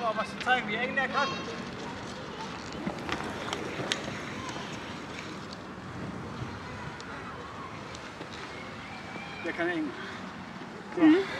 habe auch was zu zeigen, wie eng der kann. Der kann eng. So. Mhm.